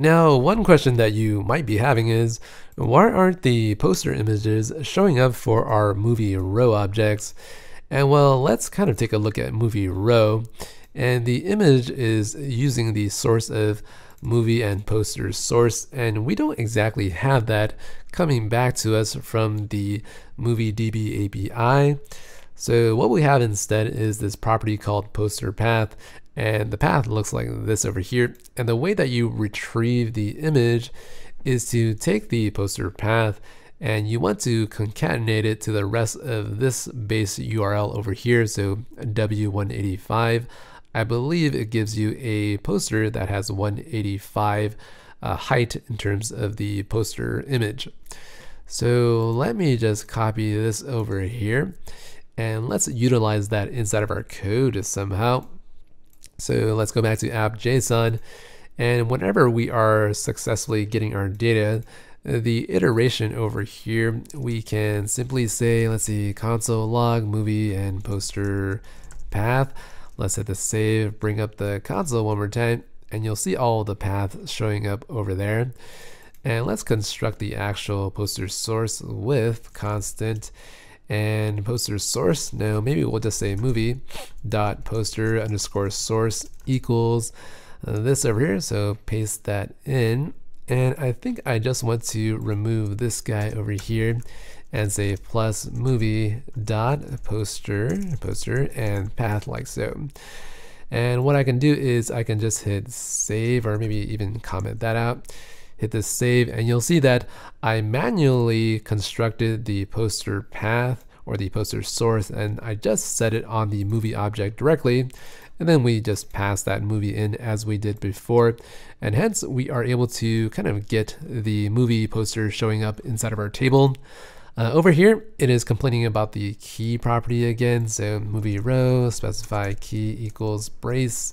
Now, one question that you might be having is, why aren't the poster images showing up for our movie row objects? And well, let's kind of take a look at movie row. And the image is using the source of movie and poster source, and we don't exactly have that coming back to us from the MovieDB API. So what we have instead is this property called poster path, and the path looks like this over here. And the way that you retrieve the image is to take the poster path and you want to concatenate it to the rest of this base URL over here. So W185, I believe it gives you a poster that has 185 uh, height in terms of the poster image. So let me just copy this over here and let's utilize that inside of our code somehow. So let's go back to app.json. And whenever we are successfully getting our data, the iteration over here, we can simply say, let's see, console log movie and poster path. Let's hit the save, bring up the console one more time, and you'll see all the paths showing up over there. And let's construct the actual poster source with constant and poster source. Now maybe we'll just say movie dot poster underscore source equals uh, this over here. So paste that in. And I think I just want to remove this guy over here and say plus movie dot poster poster and path like so. And what I can do is I can just hit save or maybe even comment that out. Hit the save and you'll see that I manually constructed the poster path or the poster source and I just set it on the movie object directly and then we just pass that movie in as we did before and hence we are able to kind of get the movie poster showing up inside of our table. Uh, over here, it is complaining about the key property again. So movie row, specify key equals brace.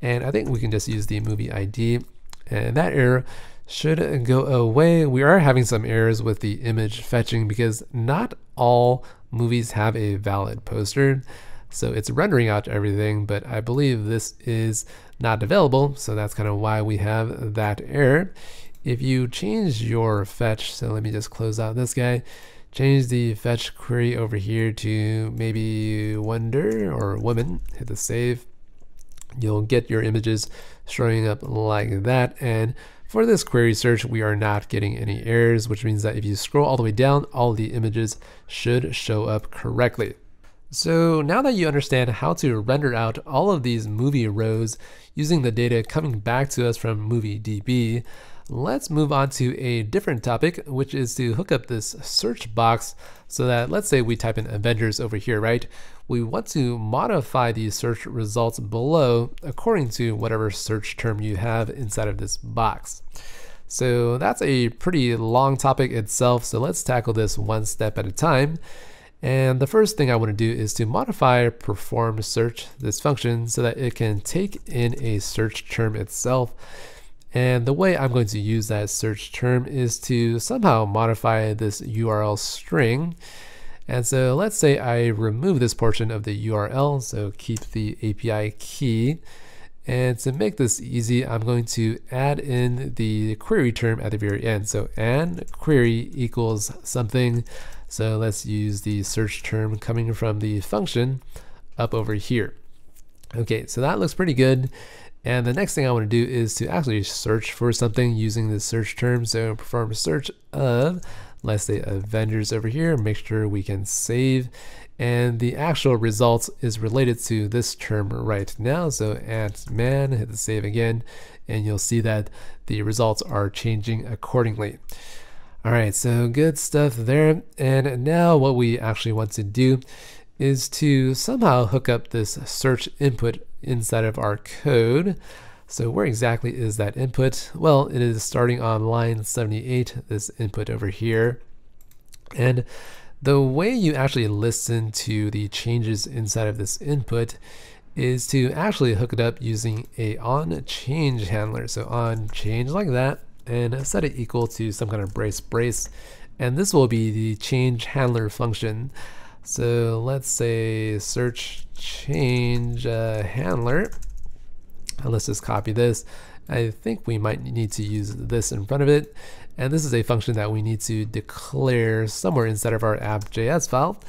And I think we can just use the movie ID. And that error should go away. We are having some errors with the image fetching because not all movies have a valid poster. So it's rendering out everything, but I believe this is not available. So that's kind of why we have that error. If you change your fetch, so let me just close out this guy change the fetch query over here to maybe wonder or woman, hit the save. You'll get your images showing up like that. And for this query search, we are not getting any errors, which means that if you scroll all the way down, all the images should show up correctly. So now that you understand how to render out all of these movie rows using the data coming back to us from MovieDB, Let's move on to a different topic, which is to hook up this search box so that let's say we type in Avengers over here, right? We want to modify the search results below according to whatever search term you have inside of this box. So that's a pretty long topic itself, so let's tackle this one step at a time. And the first thing I want to do is to modify perform search, this function, so that it can take in a search term itself. And the way I'm going to use that search term is to somehow modify this URL string. And so let's say I remove this portion of the URL, so keep the API key. And to make this easy, I'm going to add in the query term at the very end. So and query equals something. So let's use the search term coming from the function up over here. Okay, so that looks pretty good. And the next thing I want to do is to actually search for something using the search term. So perform a search of, let's say Avengers over here, make sure we can save. And the actual results is related to this term right now. So Ant-Man, hit the save again, and you'll see that the results are changing accordingly. All right, so good stuff there. And now what we actually want to do is to somehow hook up this search input inside of our code. So where exactly is that input? Well, it is starting on line 78, this input over here. And the way you actually listen to the changes inside of this input is to actually hook it up using a on change handler. So on change like that and set it equal to some kind of brace brace. And this will be the change handler function. So let's say search change uh, handler. And let's just copy this. I think we might need to use this in front of it. And this is a function that we need to declare somewhere inside of our app.js file.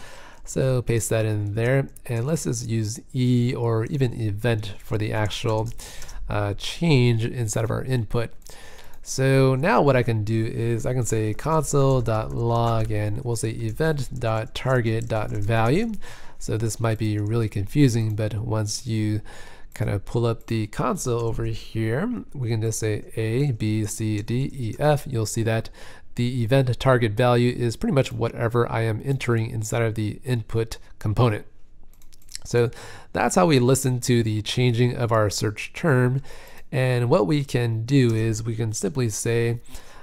So paste that in there. And let's just use E or even event for the actual uh, change inside of our input. So now what I can do is I can say console.log and we'll say event.target.value. So this might be really confusing, but once you kind of pull up the console over here, we can just say A, B, C, D, E, F. You'll see that the event target value is pretty much whatever I am entering inside of the input component. So that's how we listen to the changing of our search term. And what we can do is we can simply say,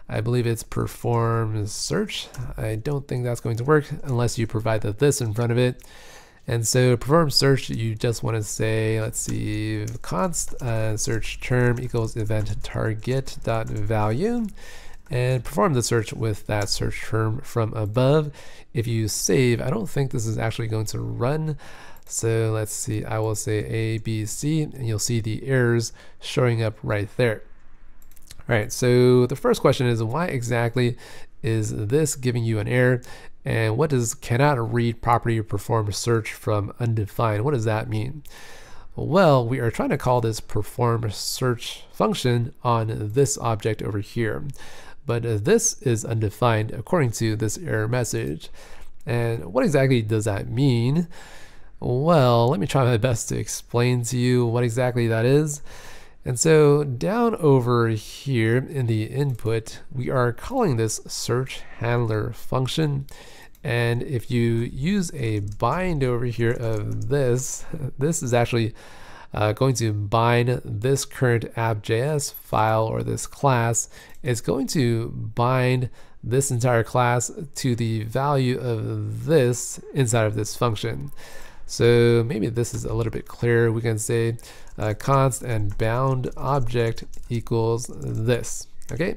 I believe it's perform search. I don't think that's going to work unless you provide the this in front of it. And so perform search, you just want to say, let's see, const uh, search term equals event target dot value and perform the search with that search term from above. If you save, I don't think this is actually going to run. So let's see, I will say A, B, C, and you'll see the errors showing up right there. All right, so the first question is why exactly is this giving you an error? And what does cannot read property or perform search from undefined? What does that mean? Well, we are trying to call this perform search function on this object over here. but this is undefined according to this error message. And what exactly does that mean? Well, let me try my best to explain to you what exactly that is. And so down over here in the input, we are calling this search handler function. And if you use a bind over here of this, this is actually uh, going to bind this current app.js file or this class. It's going to bind this entire class to the value of this inside of this function. So maybe this is a little bit clearer. We can say uh, const and bound object equals this. Okay.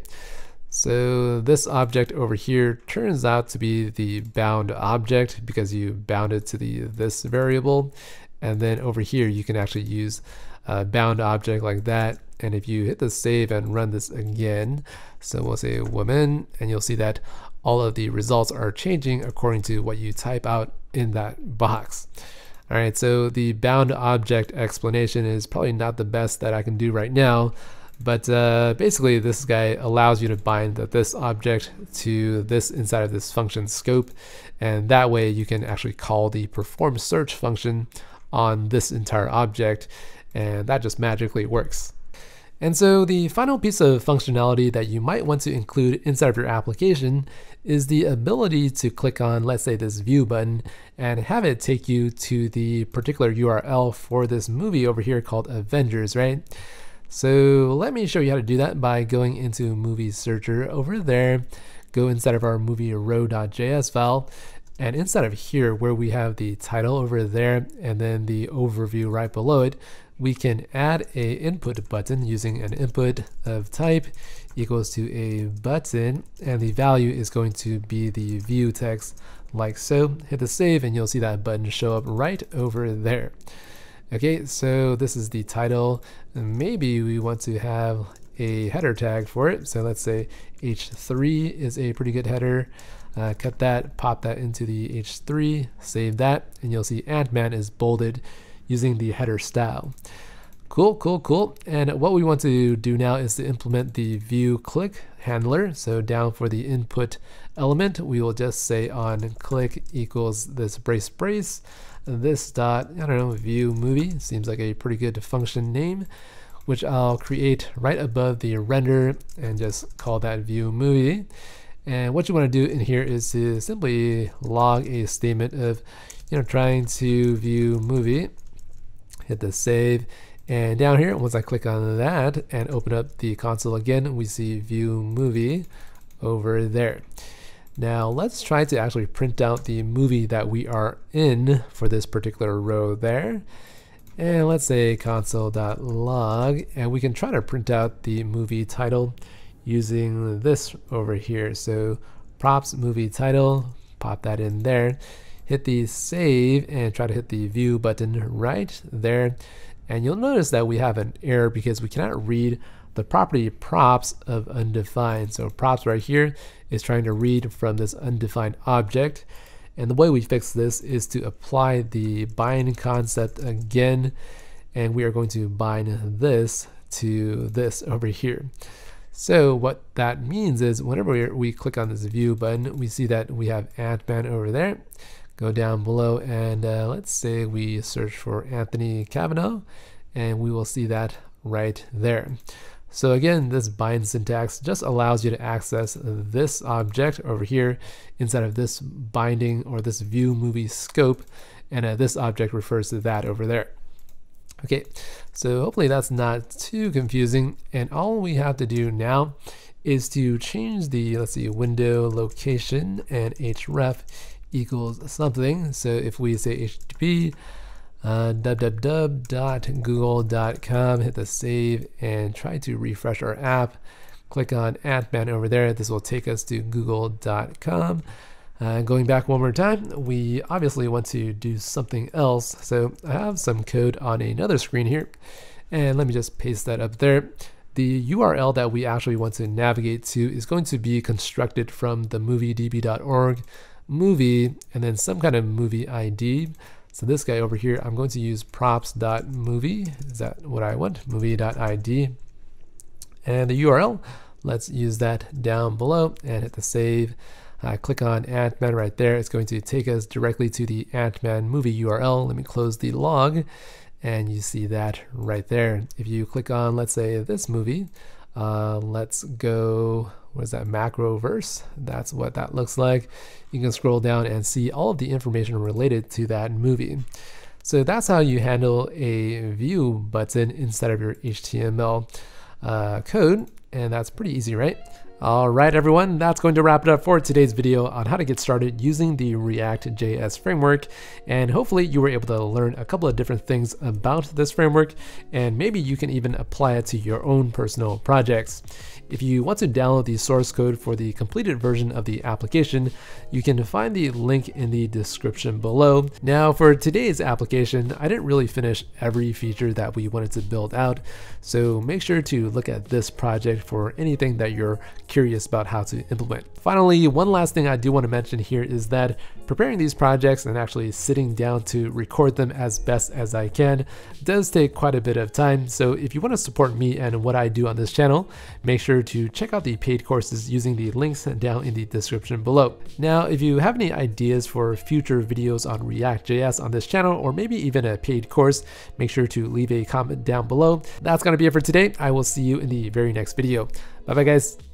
So this object over here turns out to be the bound object because you bound it to the this variable. And then over here you can actually use a bound object like that. And if you hit the save and run this again, so we'll say woman, and you'll see that all of the results are changing according to what you type out in that box. All right, so the bound object explanation is probably not the best that I can do right now, but uh, basically this guy allows you to bind the, this object to this inside of this function scope, and that way you can actually call the perform search function on this entire object, and that just magically works. And so the final piece of functionality that you might want to include inside of your application is the ability to click on, let's say this view button and have it take you to the particular URL for this movie over here called Avengers, right? So let me show you how to do that by going into movie searcher over there, go inside of our movie row.js file. And inside of here where we have the title over there and then the overview right below it, we can add a input button using an input of type equals to a button and the value is going to be the view text like so. Hit the save and you'll see that button show up right over there. Okay, so this is the title. Maybe we want to have a header tag for it. So let's say h3 is a pretty good header. Uh, cut that, pop that into the h3, save that, and you'll see Ant-Man is bolded using the header style. Cool, cool, cool. And what we want to do now is to implement the view click handler. So down for the input element, we will just say on click equals this brace brace, this dot, I don't know, view movie. Seems like a pretty good function name, which I'll create right above the render and just call that view movie. And what you want to do in here is to simply log a statement of, you know, trying to view movie hit the save. And down here, once I click on that and open up the console again, we see view movie over there. Now let's try to actually print out the movie that we are in for this particular row there. And let's say console.log, and we can try to print out the movie title using this over here. So props movie title, pop that in there hit the save and try to hit the view button right there. And you'll notice that we have an error because we cannot read the property props of undefined. So props right here is trying to read from this undefined object. And the way we fix this is to apply the bind concept again. And we are going to bind this to this over here. So what that means is whenever we click on this view button, we see that we have Ant-Man over there go down below and uh, let's say we search for Anthony Cavanaugh and we will see that right there. So again, this bind syntax just allows you to access this object over here inside of this binding or this view movie scope. And uh, this object refers to that over there. Okay, so hopefully that's not too confusing. And all we have to do now is to change the, let's see, window location and href equals something. So if we say http uh, www.google.com, hit the save and try to refresh our app. Click on Ant-Man over there. This will take us to google.com. Uh, going back one more time, we obviously want to do something else. So I have some code on another screen here. And let me just paste that up there. The URL that we actually want to navigate to is going to be constructed from the moviedb.org movie and then some kind of movie ID. So this guy over here, I'm going to use props.movie. Is that what I want? Movie.id. And the URL, Let's use that down below and hit the save. Uh, click on Ant-Man right there. It's going to take us directly to the Ant-Man movie URL. Let me close the log and you see that right there. If you click on, let's say, this movie, uh, let's go, what is that, Macroverse? That's what that looks like. You can scroll down and see all of the information related to that movie. So that's how you handle a view button instead of your HTML uh, code. And that's pretty easy, right? All right, everyone, that's going to wrap it up for today's video on how to get started using the React.js framework. And hopefully you were able to learn a couple of different things about this framework, and maybe you can even apply it to your own personal projects. If you want to download the source code for the completed version of the application, you can find the link in the description below. Now for today's application, I didn't really finish every feature that we wanted to build out, so make sure to look at this project for anything that you're curious about how to implement. Finally, one last thing I do want to mention here is that preparing these projects and actually sitting down to record them as best as I can does take quite a bit of time. So if you want to support me and what I do on this channel, make sure to check out the paid courses using the links down in the description below. Now, if you have any ideas for future videos on React.js on this channel, or maybe even a paid course, make sure to leave a comment down below. That's going to be it for today. I will see you in the very next video. Bye bye guys.